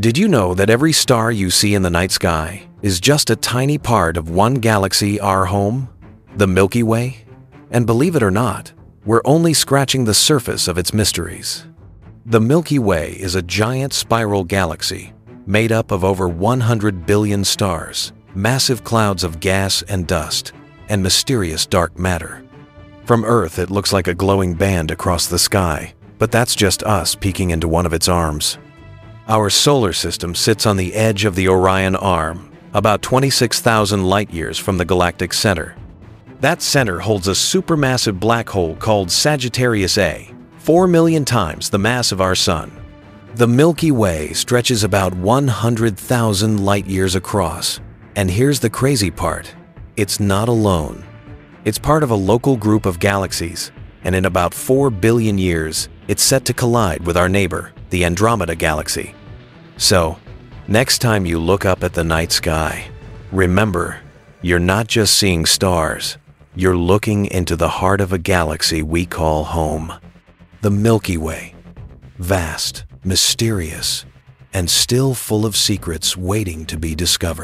Did you know that every star you see in the night sky is just a tiny part of one galaxy, our home, the Milky Way? And believe it or not, we're only scratching the surface of its mysteries. The Milky Way is a giant spiral galaxy made up of over 100 billion stars, massive clouds of gas and dust, and mysterious dark matter. From Earth, it looks like a glowing band across the sky, but that's just us peeking into one of its arms. Our solar system sits on the edge of the Orion Arm, about 26,000 light-years from the galactic center. That center holds a supermassive black hole called Sagittarius A, 4 million times the mass of our Sun. The Milky Way stretches about 100,000 light-years across. And here's the crazy part. It's not alone. It's part of a local group of galaxies, and in about 4 billion years, it's set to collide with our neighbor, the Andromeda Galaxy. So, next time you look up at the night sky, remember, you're not just seeing stars, you're looking into the heart of a galaxy we call home. The Milky Way. Vast, mysterious, and still full of secrets waiting to be discovered.